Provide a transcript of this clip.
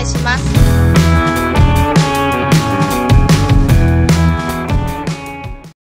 願いします。